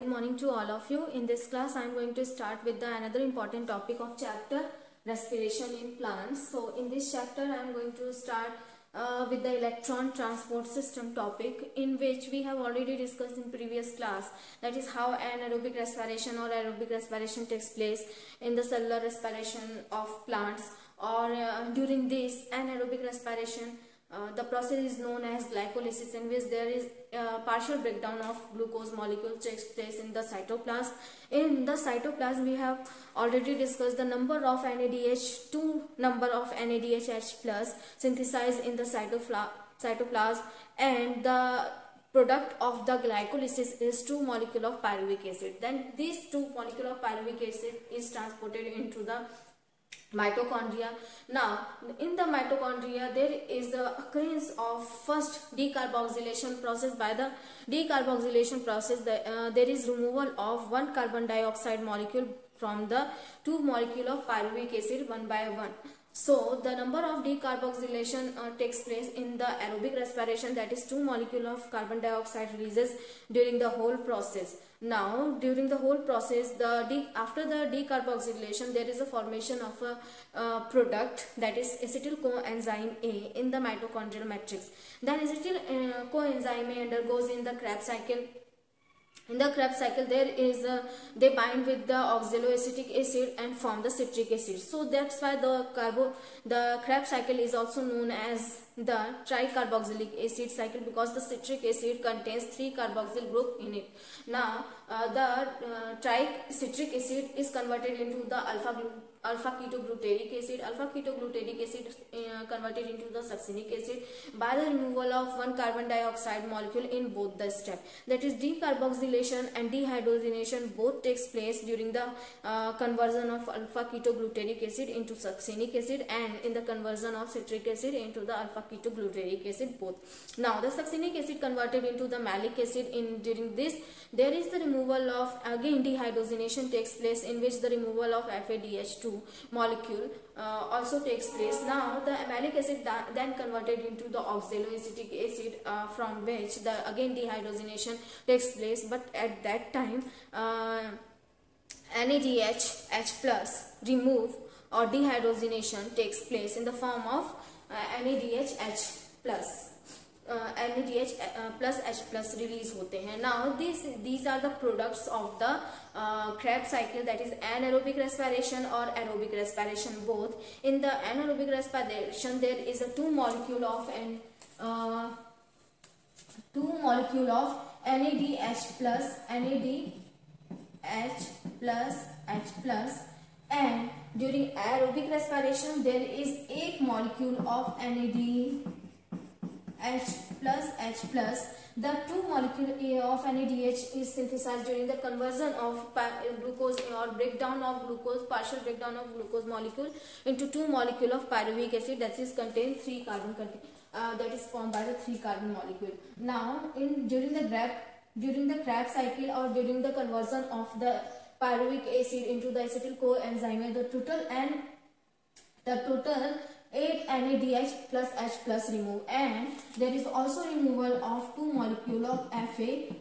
Good morning to all of you. In this class, I am going to start with the another important topic of chapter respiration in plants. So, in this chapter, I am going to start uh, with the electron transport system topic in which we have already discussed in previous class that is how anaerobic respiration or aerobic respiration takes place in the cellular respiration of plants or uh, during this anaerobic respiration uh, the process is known as glycolysis in which there is uh, partial breakdown of glucose molecule takes place in the cytoplasm. In the cytoplasm we have already discussed the number of NADH, two number of NADH plus synthesized in the cytoplasm and the product of the glycolysis is two molecule of pyruvic acid. Then these two molecule of pyruvic acid is transported into the mitochondria. Now in the mitochondria there is the occurrence of first decarboxylation process. By the decarboxylation process the, uh, there is removal of one carbon dioxide molecule from the two molecule of pyruvic acid one by one so the number of decarboxylation uh, takes place in the aerobic respiration that is two molecule of carbon dioxide releases during the whole process now, during the whole process, the after the decarboxylation, there is a formation of a uh, product that is acetyl coenzyme A in the mitochondrial matrix. Then acetyl uh, coenzyme A undergoes in the Krebs cycle in the Krebs cycle there is a, they bind with the oxaloacetic acid and form the citric acid. So that's why the carbo the Krebs cycle is also known as the tricarboxylic acid cycle because the citric acid contains three carboxyl group in it. Now uh, the uh, tricitric acid is converted into the alpha alpha ketoglutaric acid alpha ketoglutaric acid uh, converted into the succinic acid. By the removal of one carbon dioxide molecule in both the step that is decarboxylation and dehydrogenation both takes place during the uh, conversion of alpha ketoglutaric acid into succinic acid and in the conversion of citric acid into the alpha ketoglutaric acid both. Now the succinic acid converted into the malic acid in during this there is the removal of again dehydrogenation takes place in which the removal of FADH2 molecule uh, also takes place. Now the malic acid then converted into the oxaloacetic acid uh, from which the again dehydrogenation takes place but at that time uh, NADH H plus remove or dehydrogenation takes place in the form of uh, NADH H plus N D H plus H plus release होते हैं। Now this these are the products of the Krebs cycle that is anaerobic respiration और aerobic respiration both in the anaerobic respiration there is a two molecule of N two molecule of N A D H plus N A D H plus H plus and during aerobic respiration there is there molecule of N of D H plus H plus. The two molecule of NADH is synthesized during the conversion of glucose or breakdown of glucose, partial breakdown of glucose molecule into two molecule of pyruvic acid that is contain three carbon uh, that is formed by the three carbon molecule. Now, in during the grab during the Krebs cycle or during the conversion of the pyruvic acid into the acetyl coenzyme, the total and the total 8 NADH plus H plus remove and there is also removal of two molecule of FADH2.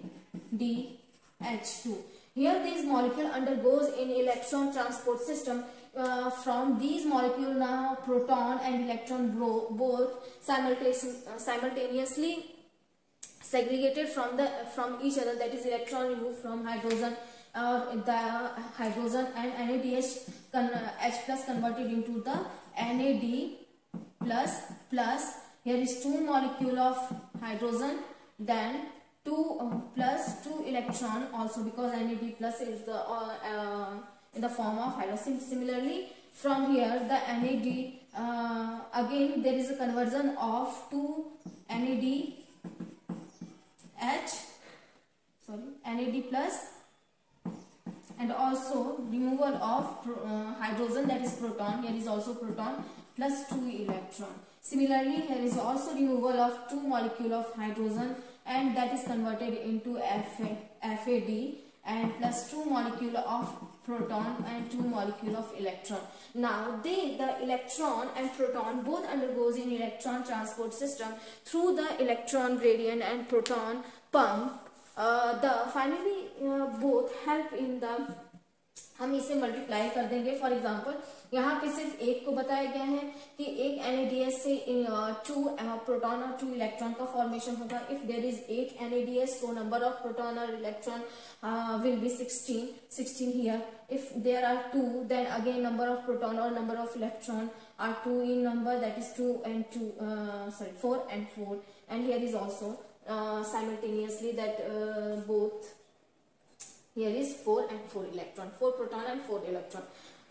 Here this molecule undergoes in electron transport system uh, from these molecule now proton and electron both simultaneously segregated from the from each other that is electron removed from hydrogen or the hydrogen and NADH H plus converted into the NAD plus plus here is two molecule of hydrogen then two uh, plus two electron also because NAD plus is the uh, uh, in the form of hydrogen. Similarly from here the NAD uh, again there is a conversion of two NAD H sorry NAD plus and also removal of uh, hydrogen that is proton here is also proton plus 2 electron similarly here is also removal of two molecule of hydrogen and that is converted into Fa, FAD and plus 2 molecule of proton and 2 molecule of electron. Now they, the electron and proton both undergoes in electron transport system through the electron gradient and proton pump. The finally both help in the हम इसे multiply कर देंगे. For example यहाँ पे सिर्फ़ एक को बताया गया है कि एक एनएडीएस से टू प्रोटॉन और टू इलेक्ट्रॉन का फॉर्मेशन होगा. If there is eight NADs तो नंबर ऑफ़ प्रोटॉन और electron will be sixteen sixteen here if there are two then again number of proton और number of electron are two in number that is two and two sorry four and four and here is also uh, simultaneously that uh, both here is 4 and 4 electron 4 proton and 4 electron.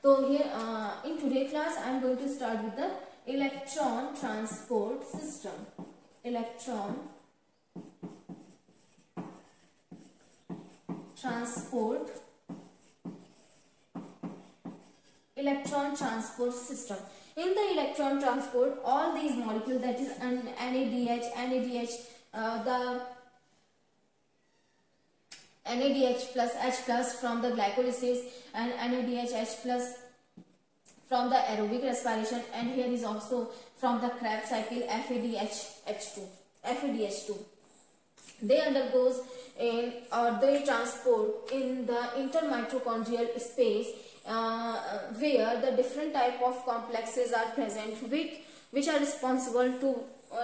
So here uh, in today class i am going to start with the electron transport system. Electron transport electron transport system. In the electron transport all these molecules that is an NADH NADH uh, the NADH plus H plus from the glycolysis and NADH H plus from the aerobic respiration and here is also from the Krebs cycle FADH H2 FADH2 they undergoes in or they transport in the intermitochondrial space uh, where the different type of complexes are present which which are responsible to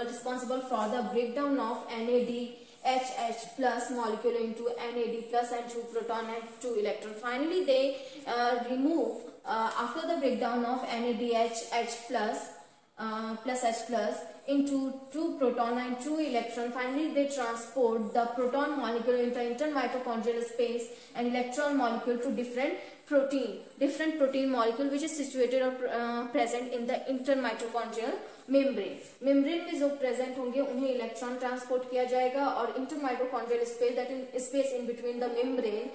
responsible for the breakdown of NAD HH plus molecule into NAD plus and 2 proton and 2 electron. Finally, they uh, remove uh, after the breakdown of NADH H plus uh, plus H plus into 2 proton and 2 electron. Finally, they transport the proton molecule into intermitochondrial space and electron molecule to different protein, different protein molecule which is situated or uh, present in the intermitochondrial membrane membrane में जो present होंगे, उन्हें electron transport किया जाएगा और intermitochondrial space that in space in between the membrane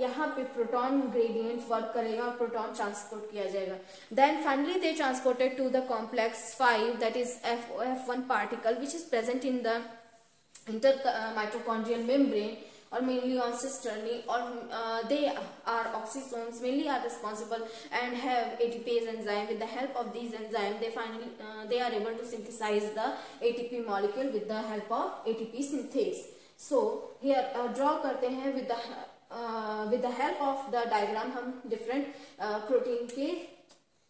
यहाँ पे proton gradient work करेगा और प्रोटॉन ट्रांसपोर्ट किया जाएगा। Then finally they transported to the complex five that is F F one particle which is present in the intermitochondrial membrane और mainly on sisterly और they are oxysome mainly are responsible and have ATPase enzyme with the help of these enzyme they finally they are able to synthesise the ATP molecule with the help of ATP synthase so here draw करते हैं with the with the help of the diagram हम different protein के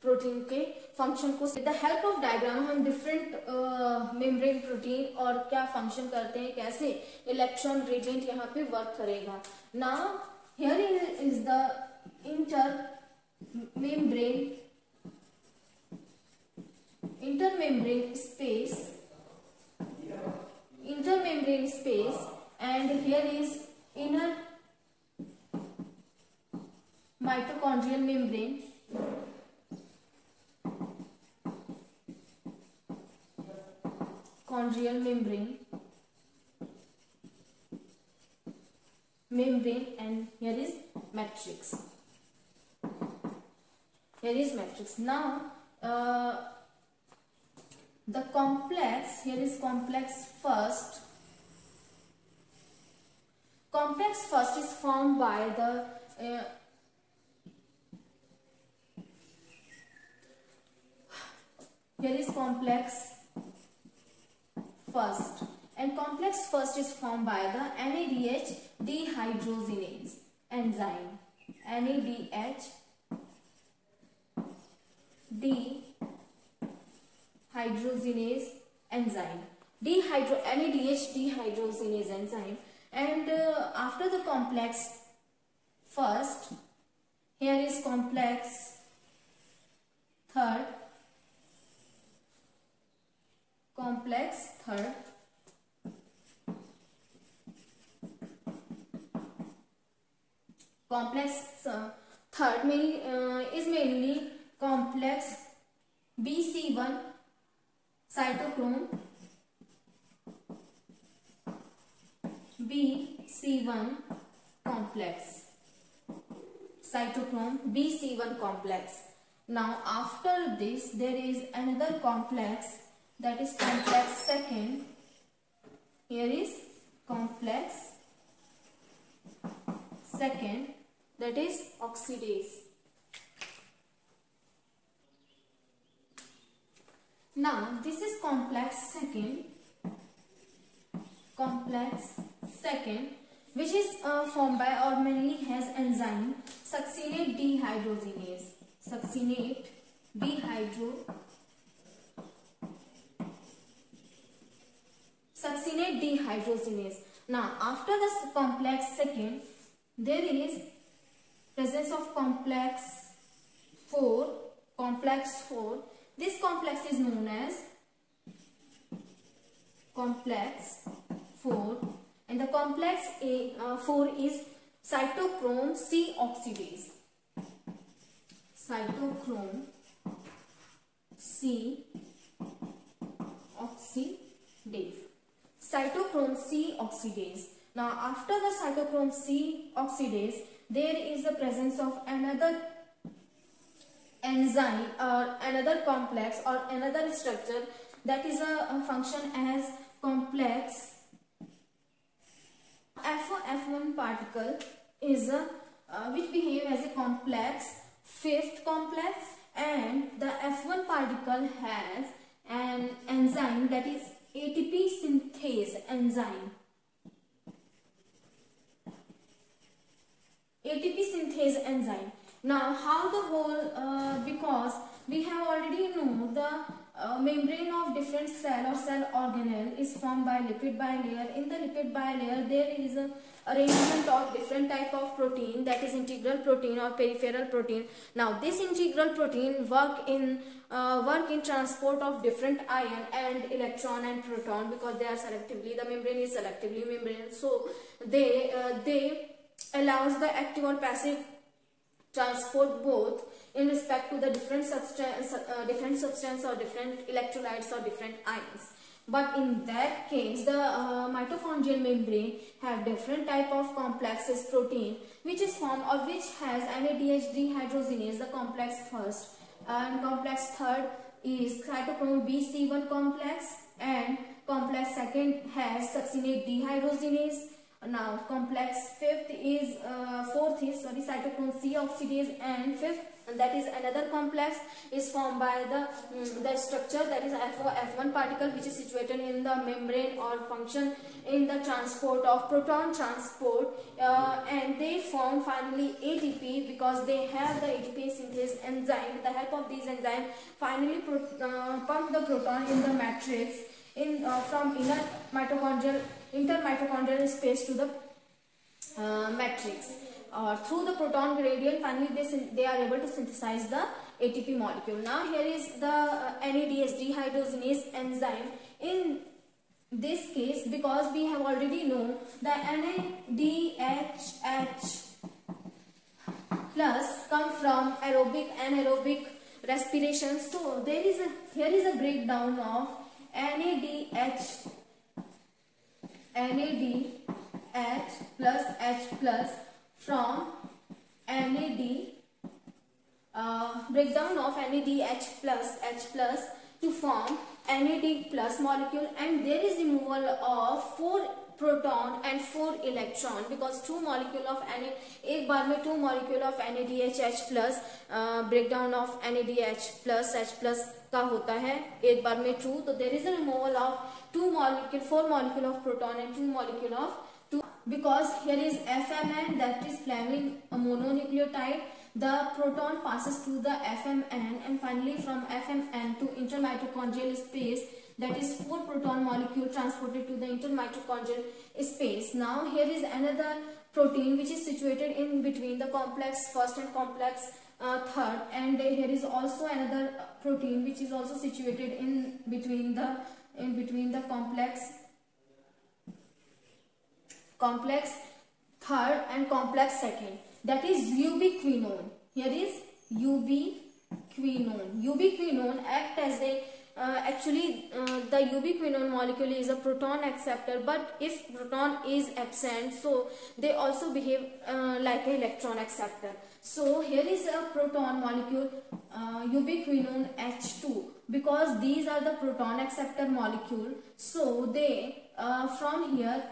protein के function को with the help of diagram हम different membrane protein और क्या function करते हैं, कैसे इलेक्ट्रॉन ग्रेडियंट यहाँ पे वर्क करेगा। Now here is the intermembrane intermembrane space intermembrane space, and here is inner mitochondrial membrane. Chondrial membrane. Membrane and here is matrix. Here is matrix. Now uh, the complex here is complex first. Complex first is formed by the uh, here is complex first. And complex first is formed by the NADH dehydrogenase enzyme. NADH dehydrogenase enzyme. Dehydro NADH dehydrogenase enzyme. And uh, after the complex first here is complex third complex third complex uh, third mainly, uh, is mainly complex BC1 cytochrome BC1 complex cytochrome BC1 complex now after this there is another complex that is complex second. Here is complex second. That is oxidase. Now this is complex second. Complex second which is uh, formed by or mainly has enzyme succinate dehydrogenase. Succinate dehydro dehydrogenase. Now, after this complex second, there is presence of complex 4, complex 4. This complex is known as complex 4 and the complex A, uh, 4 is cytochrome C oxidase. Cytochrome C oxidase cytochrome C oxidase. Now after the cytochrome C oxidase, there is the presence of another enzyme or another complex or another structure that is a, a function as complex F F1 particle is a, uh, which behave as a complex fifth complex and the F1 particle has an enzyme that is ATP synthase enzyme. ATP synthase enzyme. Now, how the whole, uh, because we have already know the uh, membrane of different cell or cell organelle is formed by lipid bilayer. In the lipid bilayer, there is arrangement of different type of protein that is integral protein or peripheral protein. Now, this integral protein work in uh, work in transport of different ion and electron and proton because they are selectively the membrane is selectively membrane. So they uh, they allows the active or passive transport both in respect to the different substance uh, different substance or different electrolytes or different ions. But in that case the uh, mitochondrial membrane have different type of complexes protein which is formed or which has NADH dehydrogenase the complex first and complex third is cytochrome BC1 complex and complex second has succinate dehydrogenase. Now complex fifth is uh, fourth is sorry cytochrome C oxidase and fifth that is another complex is formed by the um, the structure that is F1, F1 particle which is situated in the membrane or function in the transport of proton transport uh, and they form finally ATP because they have the ATP synthase enzyme. With the help of these enzymes finally uh, pump the proton in the matrix in uh, from inner mitochondrial intermitochondrial space to the uh, matrix or through the proton gradient finally they, they are able to synthesize the ATP molecule. Now here is the uh, NADH dehydrogenase enzyme. In this case because we have already know the NADH plus come from aerobic and anaerobic respiration. So there is a here is a breakdown of NADH NADH plus H plus from NAD uh, breakdown of NADH plus H plus to form NAD plus molecule. And there is removal of four proton and four electron because two molecule of N एक बार में two molecule of N H plus breakdown of N H plus H plus का होता है एक बार में two तो there is a removal of two molecule four molecule of proton and two molecule of two because here is FMN that is flavin mononucleotide the proton passes through the FMN and finally from FMN to intermitochondrial space that is 4 proton molecule transported to the intermitochondrial space. Now here is another protein which is situated in between the complex first and complex uh, third and here is also another protein which is also situated in between the in between the complex complex third and complex second. That is ubiquinone here is ubiquinone ubiquinone act as a uh, actually uh, the ubiquinone molecule is a proton acceptor but if proton is absent so they also behave uh, like an electron acceptor. So here is a proton molecule uh, ubiquinone H2 because these are the proton acceptor molecule so they uh, from here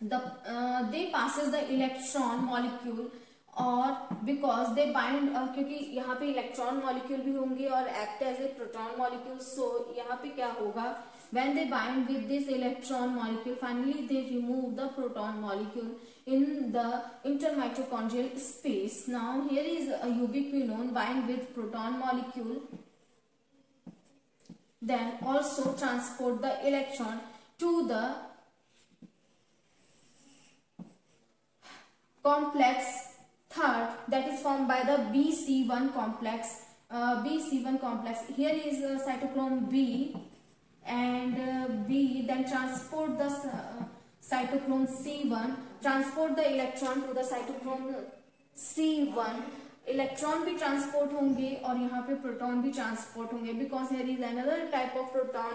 the uh, they passes the electron molecule और because they bind क्योंकि यहाँ पे electron molecule भी होंगे और act as a proton molecule so यहाँ पे क्या होगा? When they bind with this electron molecule finally they remove the proton molecule in the intermitochondrial space now here is ubiquinone bind with proton molecule then also transport the electron to the complex third that is formed by the BC1 complex uh, BC1 complex here is uh, cytochrome B and uh, B then transport the uh, cytochrome C1 transport the electron to the cytochrome C1 electron भी transport होंगे और यहाँ पे proton भी transport होंगे because here is another type of proton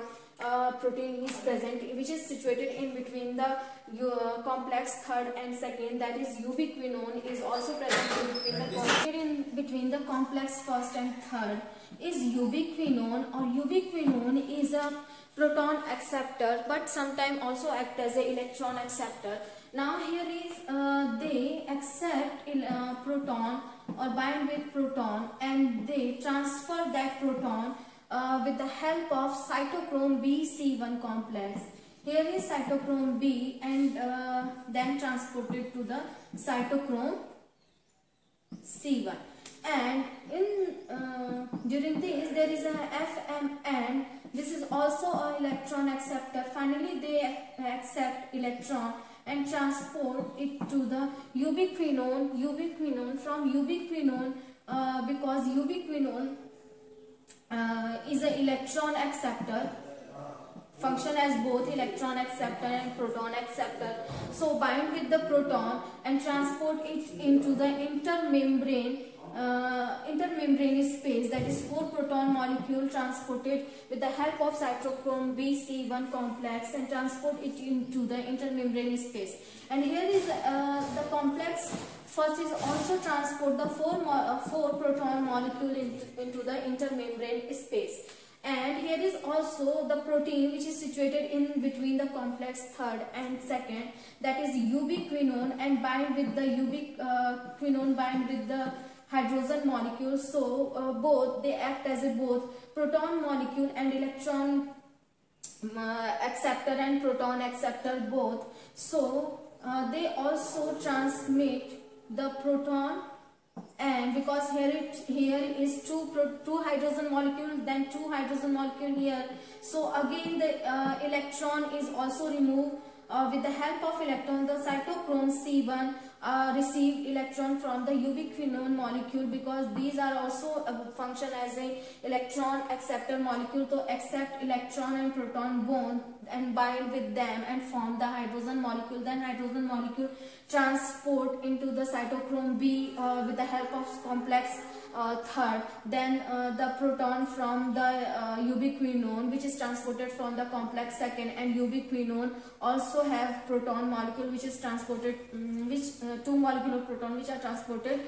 protein is present which is situated in between the uh, complex third and second that is ubiquinone is also present in between the in between the complex first and third. Is ubiquinone or ubiquinone is a proton acceptor but sometimes also act as a electron acceptor. Now here is uh, they accept uh, proton or bind with proton and they transfer that proton uh, with the help of cytochrome BC1 complex. Here is cytochrome B and uh, then transported to the cytochrome C1 and in uh, during this there is a FMN this is also a electron acceptor. Finally they accept electron and transport it to the ubiquinone, ubiquinone from ubiquinone uh, because ubiquinone uh, is an electron acceptor function as both electron acceptor and proton acceptor. So bind with the proton and transport it into the intermembrane uh, intermembrane space that is 4 proton molecule transported with the help of cytochrome BC1 complex and transport it into the intermembrane space. And here is uh, the complex first is also transport the 4, uh, four proton molecule into, into the intermembrane space. And here is also the protein which is situated in between the complex third and second that is ubiquinone and bind with the ubiquinone bind with the hydrogen molecules. So uh, both they act as a both proton molecule and electron uh, acceptor and proton acceptor both. So uh, they also transmit the proton and because here it here is two two hydrogen molecule then two hydrogen molecule here so again the uh, electron is also removed uh, with the help of electron the cytochrome c1 uh, receive electron from the ubiquinone molecule because these are also function as a electron acceptor molecule. To accept electron and proton bond and bind with them and form the hydrogen molecule. Then hydrogen molecule transport into the cytochrome B uh, with the help of complex third then uh, the proton from the uh, ubiquinone which is transported from the complex second and ubiquinone also have proton molecule which is transported um, which uh, two molecular proton which are transported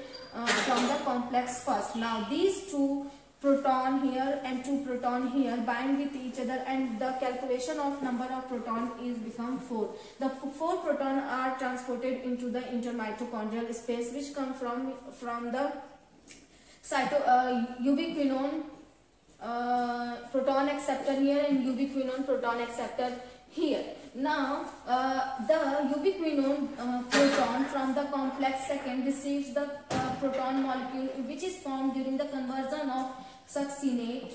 from the complex first now these two proton here and two proton here bind with each other and the calculation of number of proton is become 4. The 4 proton are transported into the intermitochondrial space which come from, from the cyto, uh, ubiquinone uh, proton acceptor here and ubiquinone proton acceptor here. Now, uh, the ubiquinone uh, proton from the complex second receives the uh, proton molecule which is formed during the conversion of succinate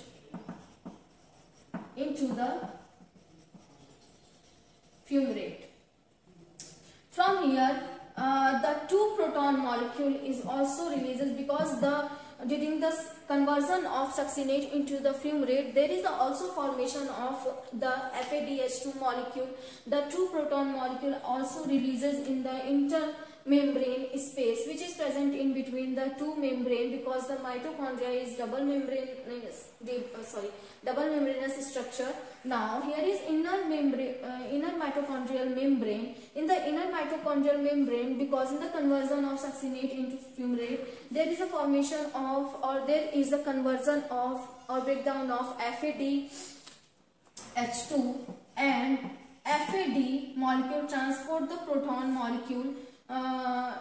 into the fumarate. From here, uh, the two proton molecule is also releases because the during the conversion of succinate into the fumarate, there is also formation of the FADH2 molecule. The two proton molecule also releases in the intermembrane space which is present in between the two membrane because the mitochondria is double membranous, uh, sorry, double membranous structure. Now here is inner membrane, uh, inner mitochondrial membrane. In the inner mitochondrial membrane, because in the conversion of succinate into fumarate, there is a formation of or there is a conversion of or breakdown of FAD H2 and FAD molecule transport the proton molecule uh,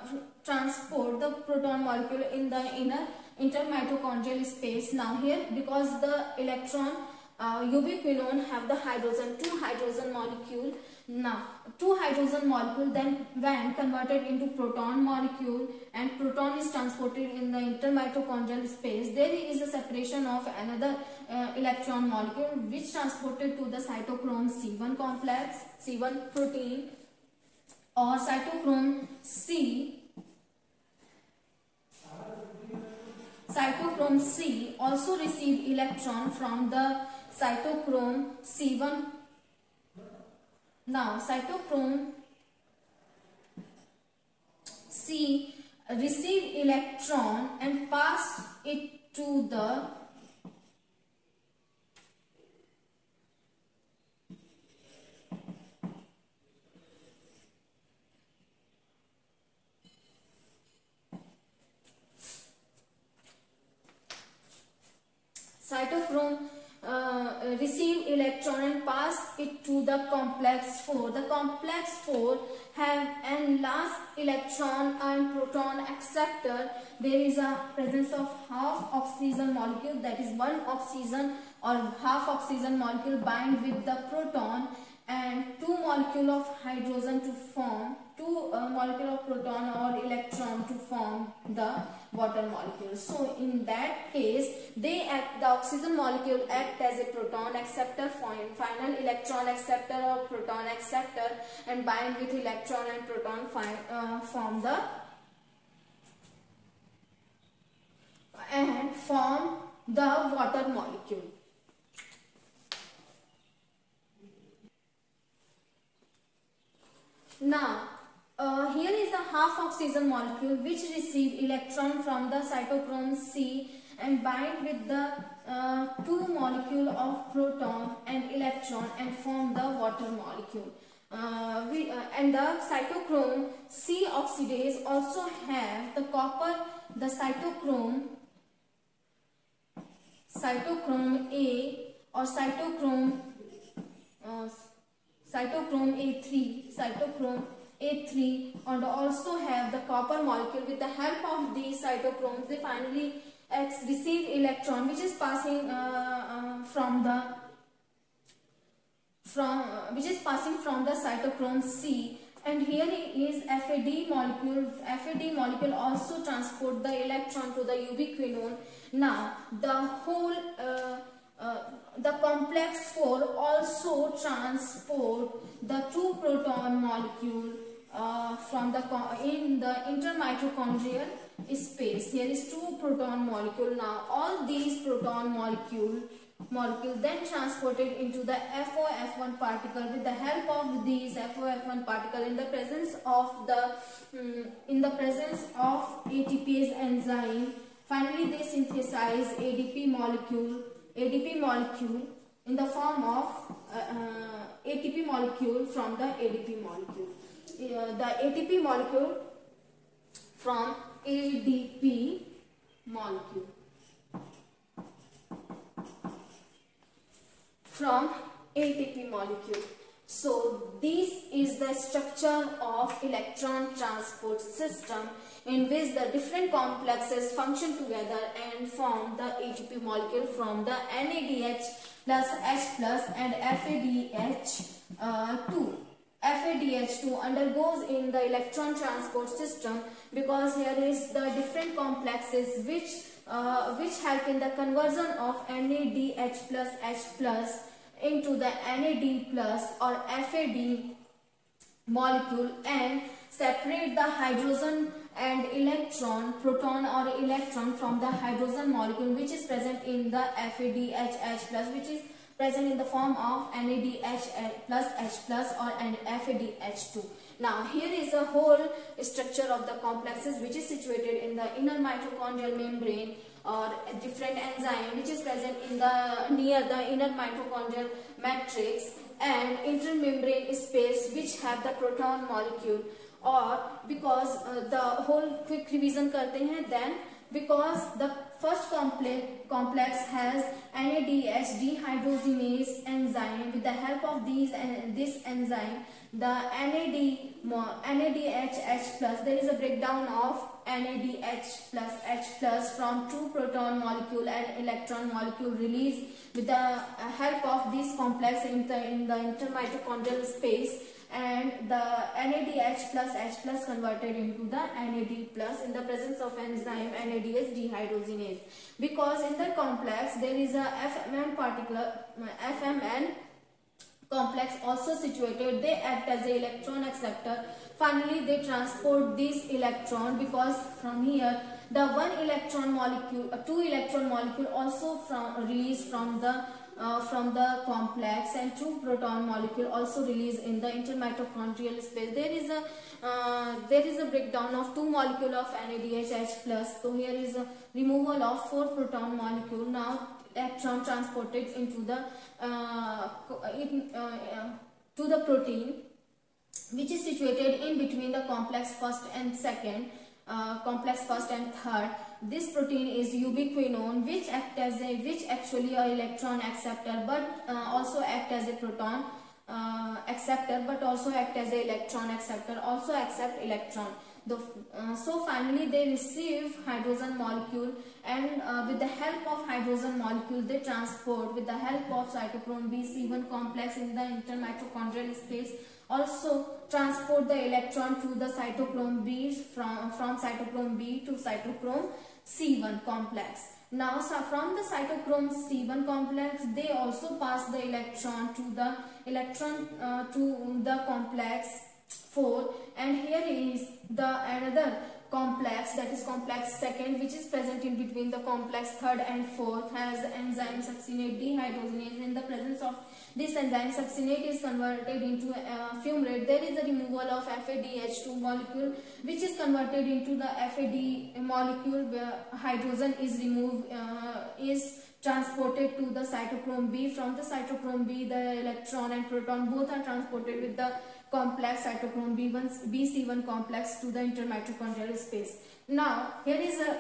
transport the proton molecule in the inner intermitochondrial space. Now here because the electron uh, ubiquinone have the hydrogen, two hydrogen molecule. Now, two hydrogen molecule then when converted into proton molecule and proton is transported in the intermitochondrial space, there is a separation of another uh, electron molecule which transported to the cytochrome C1 complex, C1 protein और cytochrome C cytochrome C also receive electron from the cytochrome C one now cytochrome C receive electron and pass it to the cytochrome uh, receive electron and pass it to the complex 4. The complex 4 have an last electron and proton acceptor. There is a presence of half oxygen molecule that is one oxygen or half oxygen molecule bind with the proton and two molecule of hydrogen to form two uh, molecule of proton or electron to form the water molecule. So in that case they act the oxygen molecule act as a proton acceptor final electron acceptor or proton acceptor and bind with electron and proton uh, form the and form the water molecule. Now, uh, here is a half oxygen molecule which receive electron from the cytochrome C and bind with the uh, two molecule of proton and electron and form the water molecule. Uh, we, uh, and the cytochrome C oxidase also have the copper, the cytochrome, cytochrome A or cytochrome uh, cytochrome A3, cytochrome A3 and also have the copper molecule. With the help of these cytochromes they finally receive electron which is passing uh, uh, from the from uh, which is passing from the cytochrome C. And here is FAD molecule. FAD molecule also transport the electron to the ubiquinone now the whole uh, the complex 4 also transport the two proton molecule uh, from the in the intermitochondrial space. Here is two proton molecule. Now all these proton molecule molecule then transported into the FOF1 particle with the help of these FOF1 particle in the presence of the um, in the presence of ATPase enzyme. Finally, they synthesize ADP molecule ADP molecule in the form of uh, uh, ATP molecule from the ADP molecule. Uh, the ATP molecule from ADP molecule. From ATP molecule. So this is the structure of electron transport system in which the different complexes function together and form the ATP molecule from the NADH plus H plus and FADH2. Uh, FADH2 undergoes in the electron transport system because here is the different complexes which uh, which help in the conversion of NADH plus H plus into the NAD plus or FAD molecule and separate the hydrogen and electron, proton or electron from the hydrogen molecule which is present in the FADH plus which is present in the form of NADH plus H plus or FADH2. Now here is a whole structure of the complexes which is situated in the inner mitochondrial membrane or different enzyme which is present in the near the inner mitochondrial matrix and intermembrane space which have the proton molecule और because the whole quick revision करते हैं then because the first complex has N A D H dehydrogenase enzyme with the help of these this enzyme the N A D N A D H H plus there is a break down of N A D H plus H plus from two proton molecule and electron molecule release with the help of this complex in the intermitochondrial space and the NADH plus H plus converted into the NAD plus. In the presence of enzyme NADH dehydrogenase. Because in the complex there is a FMN particular FMN complex also situated. They act as a electron acceptor. Finally they transport this electron because from here the one electron molecule uh, two electron molecule also from released from the uh, from the complex and two proton molecule also released in the intermitochondrial space. There is a uh, there is a breakdown of two molecule of NADH plus. So here is a removal of four proton molecule. Now electron transported into the uh, in, uh, uh, to the protein which is situated in between the complex first and second uh, complex first and third this protein is ubiquinone which act as a which actually a electron acceptor but uh, also act as a proton uh, acceptor but also act as a electron acceptor also accept electron. The, uh, so finally they receive hydrogen molecule and uh, with the help of hydrogen molecule they transport with the help of cytochrome B1 complex in the intermitochondrial space also transport the electron to the cytochrome B from, from cytochrome B to cytochrome C1 complex. Now so from the cytochrome C1 complex they also pass the electron to the electron uh, to the complex 4 and here is the another complex that is complex second which is present in between the complex third and fourth has enzyme succinate dehydrogenase in the presence of this enzyme succinate is converted into uh, fumarate there is a removal of FADH2 molecule which is converted into the FAD molecule where hydrogen is removed uh, is transported to the cytochrome B from the cytochrome B the electron and proton both are transported with the complex cytochrome B1 BC1 complex to the intermitochondrial space. Now here is a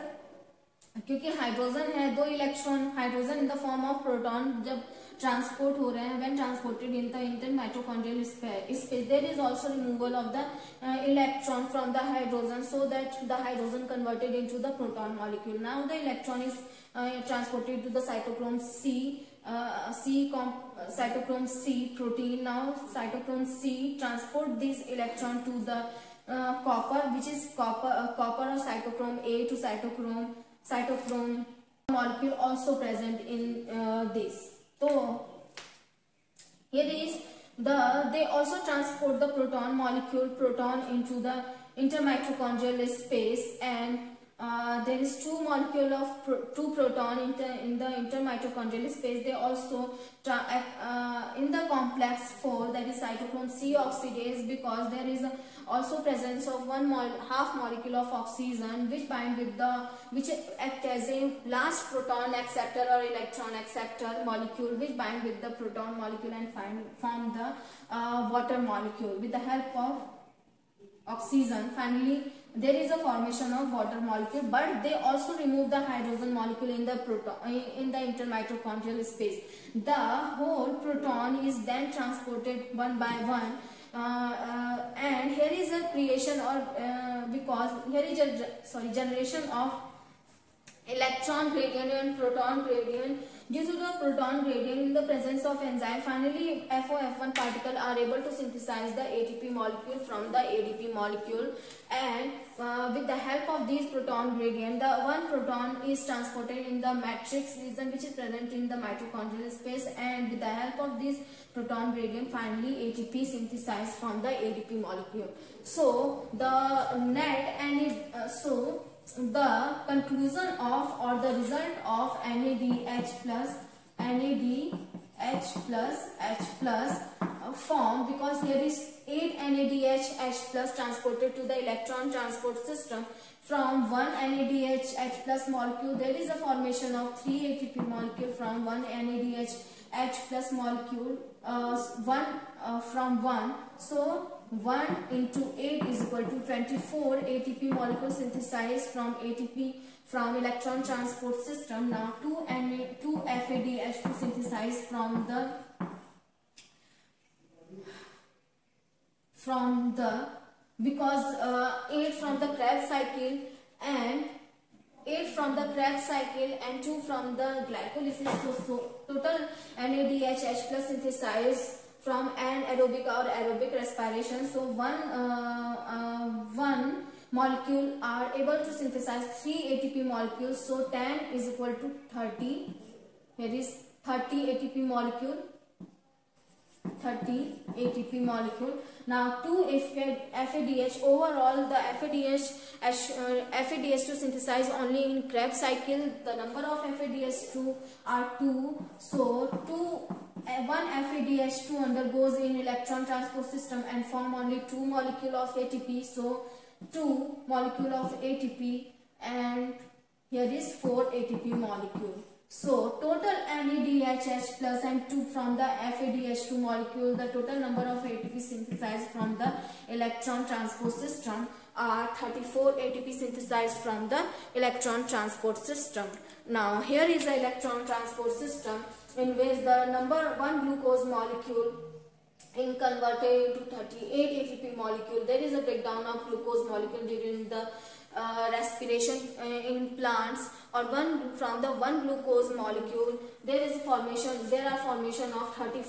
क्योंकि hydrogen है दो electron hydrogen in the form of proton जब transport हो रहे हैं when transported in the inter mitochondrial space there is also removal of the electron from the hydrogen so that the hydrogen converted into the proton molecule now the electron is transported to the cytochrome C uh, C uh, cytochrome C protein now cytochrome C transport this electron to the uh, copper which is copper uh, copper or cytochrome A to cytochrome cytochrome molecule also present in uh, this so here is. The they also transport the proton molecule proton into the intermitochondrial space and uh, there is two molecule of pro two proton in the, in the intermitochondrial space. They also uh, in the complex 4 that is cytochrome C oxidase because there is also presence of one mol half molecule of oxygen which bind with the which act as a last proton acceptor or electron acceptor molecule which bind with the proton molecule and find, form the uh, water molecule with the help of oxygen finally there is a formation of water molecule but they also remove the hydrogen molecule in the proton in the intermitochondrial space. The whole proton is then transported one by one uh, uh, and here is a creation or uh, because here is a sorry generation of electron gradient and proton gradient Due to the proton gradient in the presence of enzyme, finally FOF1 particle are able to synthesize the ATP molecule from the ADP molecule and uh, with the help of these proton gradient, the one proton is transported in the matrix region which is present in the mitochondrial space and with the help of this proton gradient, finally ATP synthesized from the ADP molecule. So the net and it, uh, so the conclusion of or the result of NADH plus NADH plus H plus uh, form because here is 8 NADH H plus transported to the electron transport system. From one NADH H plus molecule there is a formation of 3 ATP molecule. From one NADH H plus molecule uh, one uh, from one. So 1 into 8 is equal to 24 ATP molecule synthesized from ATP from electron transport system. Now 2 Na 2 FADH2 synthesized from the from the because uh, 8 from the Krebs cycle and 8 from the Krebs cycle and 2 from the glycolysis. So, so total NADH plus synthesized from anaerobic or aerobic respiration. So one uh, uh, one molecule are able to synthesize 3 ATP molecules. So 10 is equal to 30. Here is 30 ATP molecule 30 ATP molecule. Now 2 FADH overall the FADH uh, FADH to synthesize only in Krebs cycle the number of FADH2 are 2 so 2 uh, one FADH2 undergoes in electron transport system and form only 2 molecule of ATP so 2 molecule of ATP and here is 4 ATP molecule so total NADHH plus and 2 from the FADH2 molecule, the total number of ATP synthesized from the electron transport system are 34 ATP synthesized from the electron transport system. Now here is the electron transport system in which the number 1 glucose molecule in converted to 38 ATP molecule. There is a breakdown of glucose molecule during the uh, respiration uh, in plants or one from the one glucose molecule there is formation there are formation of 30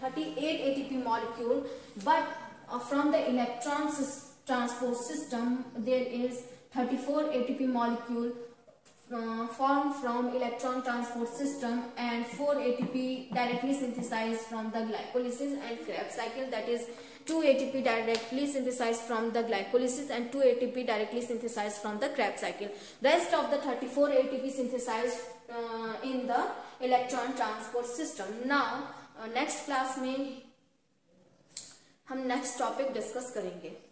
38 ATP molecule but uh, from the electron transport system there is 34 ATP molecule uh, formed from electron transport system and 4 ATP directly synthesized from the glycolysis and Krebs cycle that is 2 ATP directly synthesized from the glycolysis and 2 ATP directly synthesized from the Krebs cycle. Rest of the 34 ATP synthesized uh, in the electron transport system. Now uh, next class में हम next topic discuss करेंगे